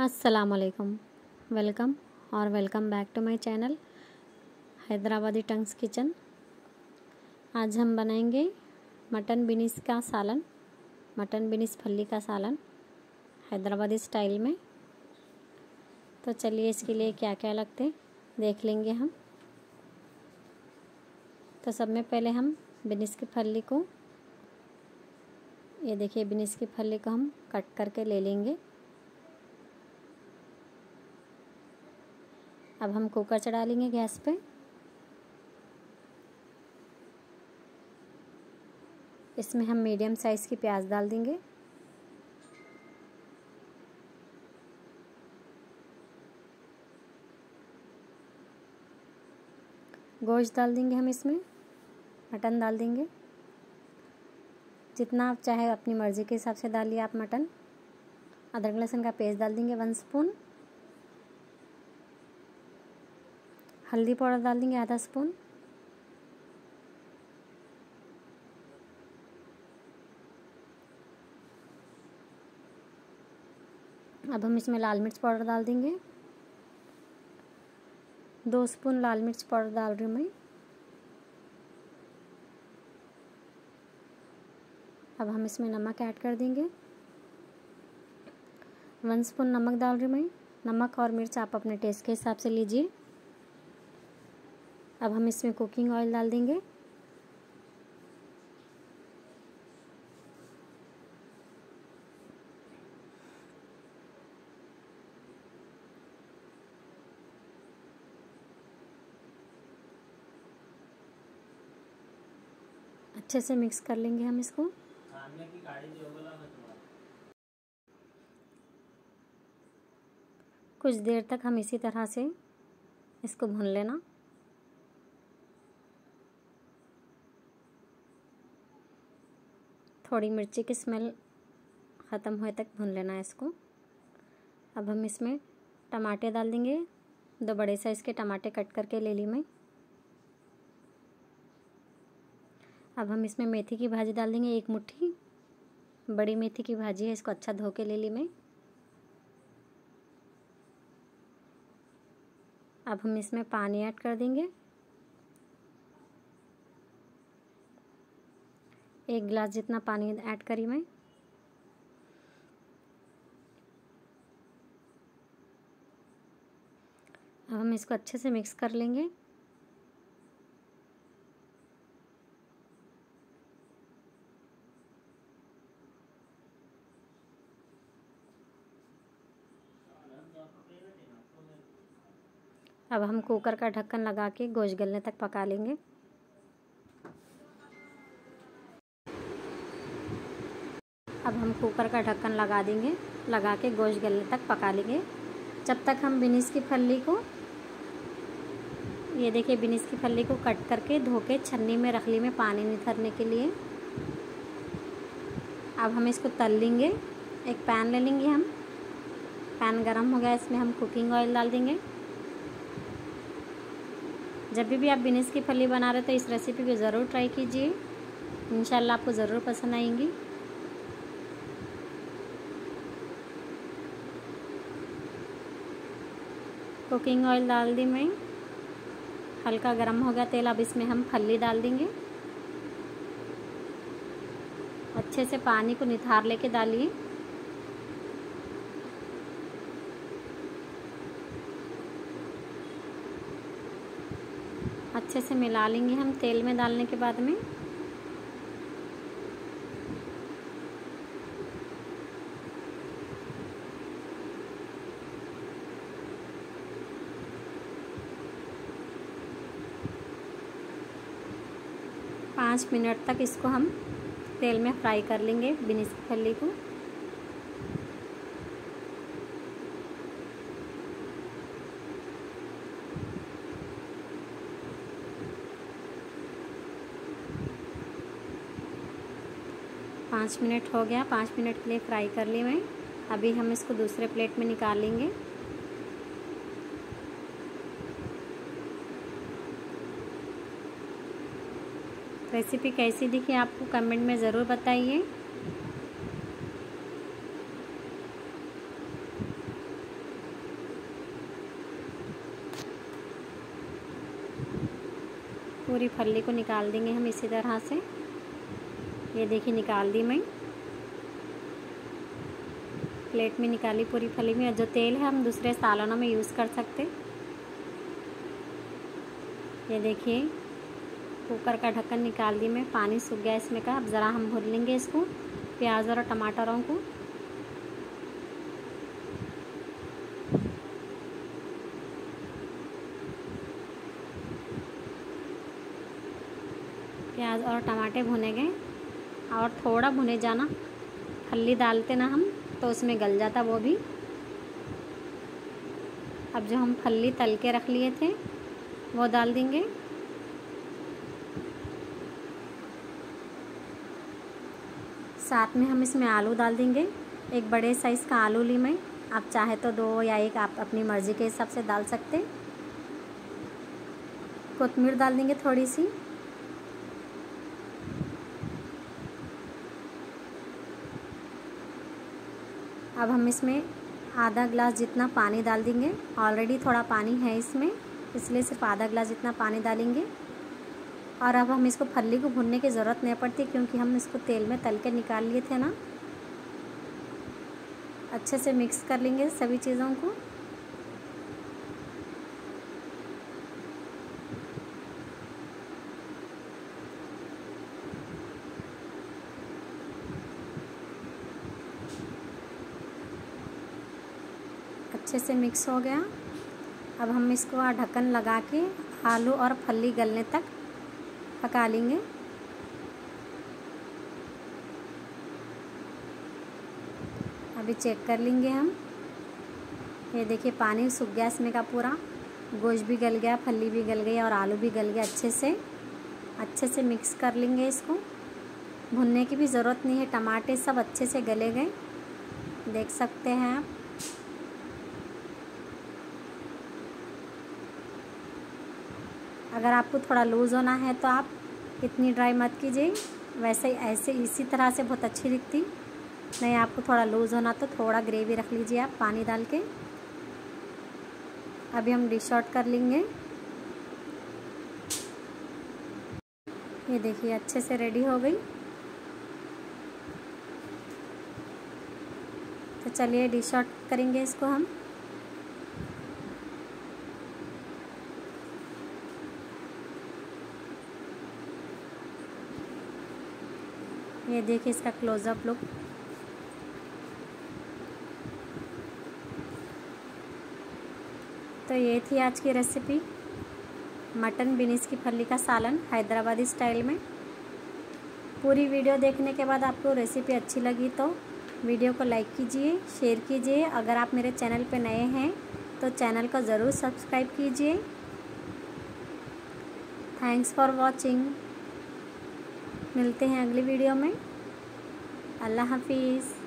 असलकम वेलकम और welcome back to my channel Hyderabadi tongues kitchen आज हम बनाएँगे मटन बिनीस का सालन, मटन बिनीस फली का सालन, हैदराबादी स्टाइल में। तो चलिए इसके लिए क्या क्या लगते देख लेंगे हम। तो सब में पहले हम बिनीस की फली को, ये देखिए बिनीस की फली को हम कट करके ले लेंगे। अब हम कुकर चढ़ा लेंगे गैस पे। इसमें हम मीडियम साइज़ की प्याज डाल देंगे। गोश्त डाल देंगे हम इसमें, मटन डाल देंगे। जितना आप चाहे अपनी मर्ज़ी के हिसाब से डालिए आप मटन। अदरक लहसुन का पेस्ट डाल देंगे वन स्पून हल्दी पाउडर डाल देंगे आधा स्पून। अब हम इसमें लाल मिर्च पाउडर डाल देंगे। दो स्पून लाल मिर्च पाउडर डाल रही हूँ मैं। अब हम इसमें नमक ऐड कर देंगे। वन स्पून नमक डाल रही हूँ मैं। नमक और मिर्च आप अपने टेस्ट के हिसाब से लीजिए। अब हम इसमें कुकिंग ऑयल डाल देंगे। अच्छे से मिक्स कर लेंगे हम इसको। कुछ देर तक हम इसी तरह से इसको भून लेना। थोड़ी मिर्ची की स्मेल ख़त्म होए तक भून लेना है इसको। अब हम इसमें टमाटे डाल देंगे। दो बड़े साइज़ के टमाटे कट करके ले ली मैं। अब हम इसमें मेथी की भाजी डाल देंगे एक मुट्ठी। बड़ी मेथी की भाजी है, इसको अच्छा धो के ले ली मैं। अब हम इसमें पानी ऐड कर देंगे। एक गिलास जितना पानी ऐड करी मैं। अब हम इसको अच्छे से मिक्स कर लेंगे। अब हम कुकर का ढक्कन लगा के गोश्त गलने तक पका लेंगे। अब हम कुकर का ढक्कन लगा देंगे लगा के गोश्त गलने तक पका लेंगे। जब तक हम बिनीस की फली को ये देखिए बिनीस की फली को कट करके धो के छन्नी में रख ली में पानी निथरने के लिए। अब हम इसको तल लेंगे। एक पैन ले लेंगे हम। पैन गरम हो गया इसमें हम कुकिंग ऑयल डाल देंगे। जब भी, भी आप बिनीस की फली बना रहे तो इस रेसिपी को ज़रूर ट्राई कीजिए। इंशाल्लाह आपको ज़रूर पसंद आएँगी। कुकिंग ऑयल डाल दी मैं। हल्का गर्म हो गया तेल, अब इसमें हम फली डाल देंगे। अच्छे से पानी को निथार लेके डालिए। अच्छे से मिला लेंगे हम तेल में डालने के बाद में। पाँच मिनट तक इसको हम तेल में फ्राई कर लेंगे, बिनीस की फली को पाँच मिनट हो गया, पाँच मिनट के लिए फ्राई कर ली मैं। अभी हम इसको दूसरे प्लेट में निकाल लेंगे। रेसिपी कैसी दिखी आपको कमेंट में ज़रूर बताइए। पूरी फली को निकाल देंगे हम इसी तरह से। ये देखिए निकाल दी मैं। प्लेट में निकाली पूरी फली में। और जो तेल है हम दूसरे सालनों में यूज़ कर सकते। ये देखिए। कुकर का ढक्कन निकाल दी मैं, पानी सूख गया इसमें का। अब ज़रा हम भून लेंगे इसको, प्याज और टमाटरों को। प्याज और टमाटे भुने गए, और थोड़ा भुने जाना। फली डालते ना हम तो उसमें गल जाता वो भी। अब जो हम फली तल के रख लिए थे, वो डाल देंगे। साथ में हम इसमें आलू डाल देंगे। एक बड़े साइज़ का आलू ली मैं। आप चाहे तो दो या एक आप अपनी मर्ज़ी के हिसाब से डाल सकते कोतमीर डाल देंगे थोड़ी सी। अब हम इसमें आधा ग्लास जितना पानी डाल देंगे। ऑलरेडी थोड़ा पानी है इसमें, इसलिए सिर्फ़ आधा ग्लास जितना पानी डालेंगे। और अब हम इसको फली को भुनने की ज़रूरत नहीं पड़ती क्योंकि हम इसको तेल में तल के निकाल लिए थे ना। अच्छे से मिक्स कर लेंगे सभी चीज़ों को। अच्छे से मिक्स हो गया। अब हम इसको ढक्कन लगा के आलू और फली गलने तक पका लेंगे। अभी चेक कर लेंगे हम। ये देखिए, पानी सूख गया इसमें का पूरा। गोश्त भी गल गया, फली भी गल गई और आलू भी गल गया अच्छे से। अच्छे से मिक्स कर लेंगे इसको। भुनने की भी ज़रूरत नहीं है, टमाटे सब अच्छे से गले गए। देख सकते हैं आप। अगर आपको थोड़ा लूज़ होना है तो आप इतनी ड्राई मत कीजिए। वैसे ही ऐसे इसी तरह से बहुत अच्छी दिखती। नहीं, आपको थोड़ा लूज़ होना तो थोड़ा ग्रेवी रख लीजिए आप पानी डाल के। अभी हम डिश आउट कर लेंगे। ये देखिए, अच्छे से रेडी हो गई। तो चलिए डिश आउट करेंगे इसको हम। ये देखिए इसका क्लोज़अप लुक तो ये थी आज की रेसिपी मटन बिनीस की फली का सालन हैदराबादी स्टाइल में। पूरी वीडियो देखने के बाद आपको रेसिपी अच्छी लगी तो वीडियो को लाइक कीजिए शेयर कीजिए। अगर आप मेरे चैनल पर नए हैं तो चैनल को ज़रूर सब्सक्राइब कीजिए। थैंक्स फॉर वॉचिंग मिलते हैं अगली वीडियो में। अल्लाह हाफिज़।